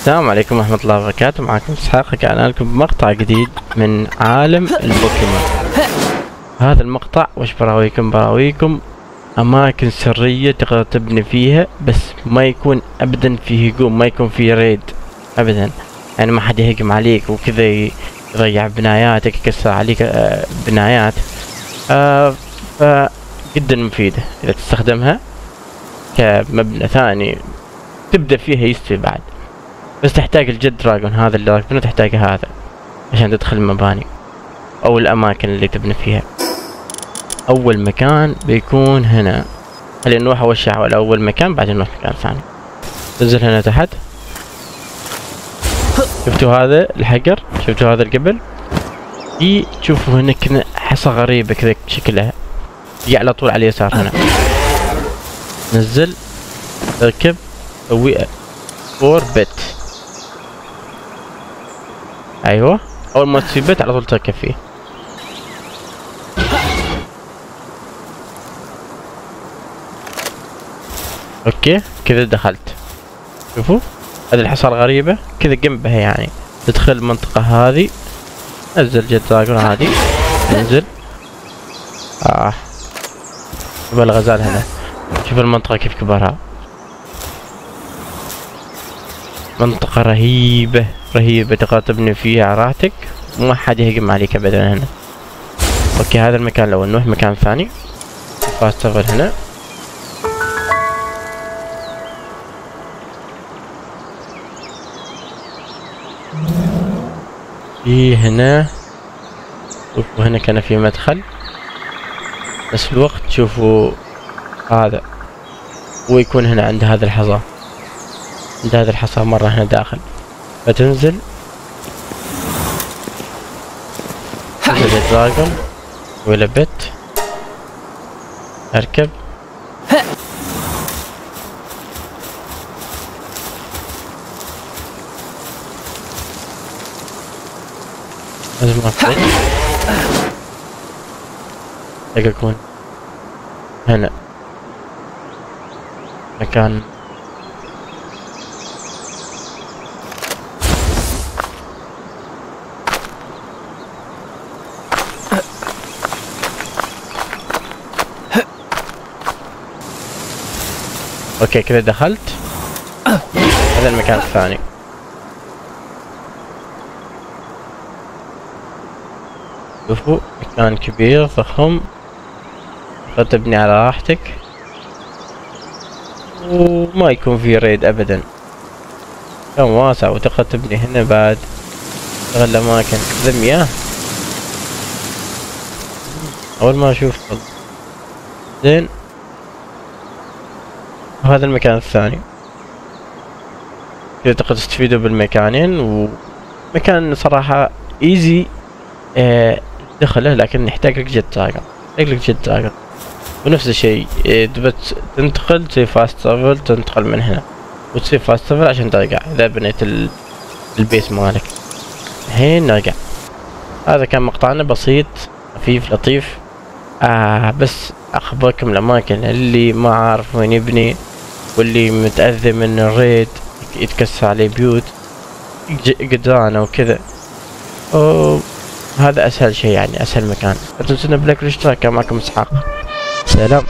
السلام عليكم ورحمة الله وبركاته. معكم إسحاق رجعنا لكم بمقطع جديد من عالم البوكيمون. هذا المقطع وش براويكم؟ براويكم أماكن سرية تقدر تبني فيها بس ما يكون ابدا في هجوم ما يكون في ريد ابدا. يعني ما حد يهجم عليك وكذا يضيع بناياتك يكسر عليك آه، بنايات. آه فجدا مفيدة. إذا تستخدمها كمبنى ثاني تبدأ فيها يستوي بعد. بس تحتاج الجد دراجون هذا اللي راكبينه تحتاج هذا؟ عشان تدخل المباني. أو الأماكن اللي تبني فيها. أول مكان بيكون هنا. خلينا نروح أول شيء على أول مكان بعدين نروح مكان ثاني. ننزل هنا تحت. شفتوا هذا الحجر؟ شفتوا هذا القبل؟ في تشوفوا هنا كذا حصى غريبة كذا شكلها. هي على طول على اليسار هنا. نزل اركب سوي فور بت أيوه. أول ما تسوي بت على طول تركب فيه. أوكي كذا دخلت. شوفوا هذه الحصار غريبة. كذا جنبها يعني. تدخل المنطقة هذه. نزل Jetragon عادي ننزل آه. يبغى الغزال هنا. شوف المنطقة كيف كبرها. منطقة رهيبة. رهيبة تقدر تبني فيها على راحتك وما حد يهجم عليك ابدا هنا. okay هذا المكان الأول. نروح مكان ثاني. fast هنا. في هنا. شوفوا هنا كان في مدخل. نفس الوقت شوفوا هذا. ويكون هنا عند هذا الحصى. عند هذا الحصى مرة هنا داخل. فتنزل تنزل دراجون ولا بت أركب. لازم اطلع اكون هنا مكان أوكي كذا دخلت. هذا المكان الثاني. شوفوا مكان كبير ضخم تقدر تبني على راحتك. وما يكون في ريد ابدا. مكان واسع وتقدر تبني هنا بعد. تغل أماكن. ذا مياه. أول ما أشوف. زين. وهذا المكان الثاني. كذا تقدر تستفيدوا بالمكانين ومكان صراحة easy آه دخله لكن يحتاج لك Jetragon يحتاج لك Jetragon ونفس الشيء تبى تنتقل تسوي fast travel تنتقل من هنا. وتسوي fast travel عشان ترجع إذا بنيت ال base مالك. الحين نرجع هذا كان مقطعنا بسيط خفيف لطيف. آه بس أخبركم الأماكن اللي ما عارف وين يبني. واللي متأذي من الريد يتكسر عليه بيوت قدرانه وكذا. هذا أسهل شيء يعني أسهل مكان. لا تنسون بالاشتراك كان معكم إسحاق. سلام.